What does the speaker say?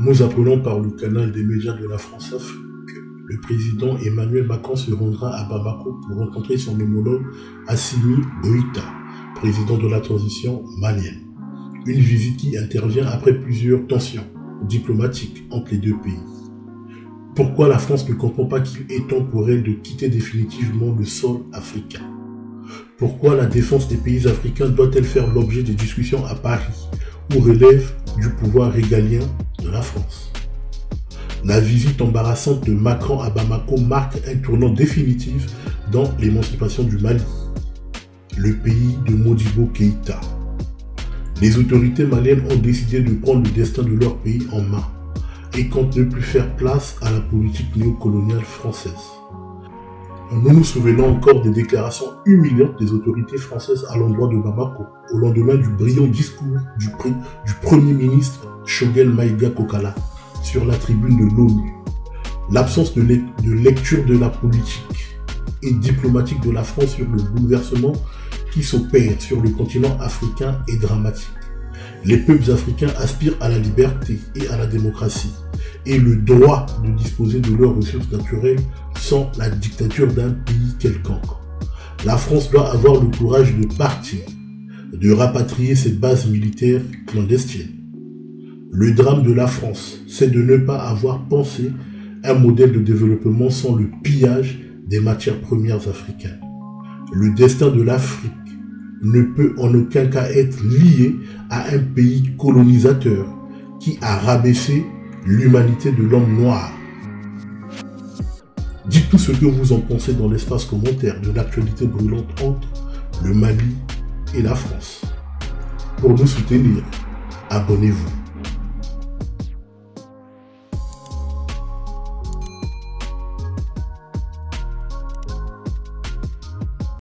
Nous apprenons par le canal des médias de la France-Afrique que le président Emmanuel Macron se rendra à Bamako pour rencontrer son homologue Assimi Goïta, président de la transition malienne. Une visite qui intervient après plusieurs tensions diplomatiques entre les deux pays. Pourquoi la France ne comprend pas qu'il est temps pour elle de quitter définitivement le sol africain? Pourquoi la défense des pays africains doit-elle faire l'objet de discussions à Paris, ou relève du pouvoir régalien la France La visite embarrassante de Macron à Bamako marque un tournant définitif dans l'émancipation du Mali, le pays de Modibo Keïta. Les autorités maliennes ont décidé de prendre le destin de leur pays en main et comptent ne plus faire place à la politique néocoloniale française. Nous nous souvenons encore des déclarations humiliantes des autorités françaises à l'endroit de Bamako, au lendemain du brillant discours du Premier ministre Shogel Maïga Kokala sur la tribune de l'ONU. L'absence de, de lecture de la politique et diplomatique de la France sur le bouleversement qui s'opère sur le continent africain est dramatique. Les peuples africains aspirent à la liberté et à la démocratie et le droit de disposer de leurs ressources naturelles sans la dictature d'un pays quelconque. La France doit avoir le courage de partir, de rapatrier ses bases militaires clandestines. Le drame de la France, c'est de ne pas avoir pensé un modèle de développement sans le pillage des matières premières africaines. Le destin de l'Afrique ne peut en aucun cas être lié à un pays colonisateur qui a rabaissé l'humanité de l'homme noir. Dites tout ce que vous en pensez dans l'espace commentaire de l'actualité brûlante entre le Mali et la France. Pour nous soutenir, abonnez-vous.